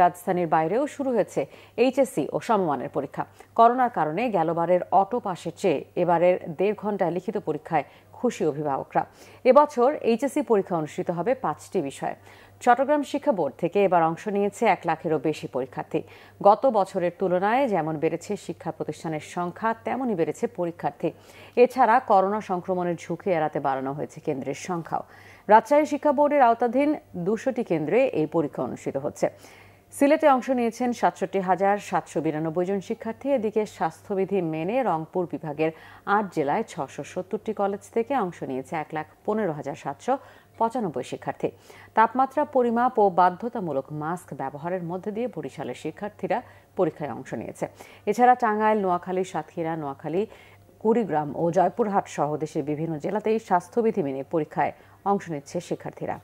রাজধানীর বাইরেও শুরু হয়েছে এইচএসসি ও সমমানের পরীক্ষা। করোনার কারণে গেলবারের অটো পাশের চেয়ে এবারের দেড় ঘন্টায় লিখিত পরীক্ষায় খুশি অভিভাবকরা। এবছর এইচএসসি পরীক্ষা অনুষ্ঠিত হবে পাঁচটি বিষয়ে। চট্টগ্রাম শিক্ষা বোর্ড থেকে এবার অংশ নিয়েছে এক লাখেরও বেশি পরীক্ষার্থী। গত বছরের তুলনায় যেমন বেড়েছে শিক্ষা প্রতিষ্ঠানের সংখ্যা, তেমনই বেড়েছে পরীক্ষার্থী। এছাড়া করোনা সংক্রমণের ঝুঁকি এড়াতে বাড়ানো হয়েছে কেন্দ্রের সংখ্যাও। রাজশাহী শিক্ষা বোর্ডের আওতাধীন দুশোটি কেন্দ্রে এই পরীক্ষা অনুষ্ঠিত হচ্ছে। সিলেটে অংশ নিয়েছেন সাতষট্টি হাজার সাতশো বিরানব্বই জন শিক্ষার্থী। এদিকে স্বাস্থ্যবিধি মেনে রংপুর বিভাগের আট জেলায় ছশো সত্তরটি কলেজ থেকে অংশ নিয়েছে এক লাখ পনেরো হাজার সাতশো পঁচানব্বই শিক্ষার্থী। তাপমাত্রা, পরিমাপ ও বাধ্যতামূলক মাস্ক ব্যবহারের মধ্যে দিয়ে বরিশালের শিক্ষার্থীরা পরীক্ষায় অংশ নিয়েছে। এছাড়া টাঙ্গাইল, নোয়াখালী, সাতক্ষীরা, নোয়াখালী, কুড়িগ্রাম ও জয়পুরহাট সহ দেশের বিভিন্ন জেলাতেই স্বাস্থ্যবিধি মেনে পরীক্ষায় অংশ নিচ্ছে শিক্ষার্থীরা।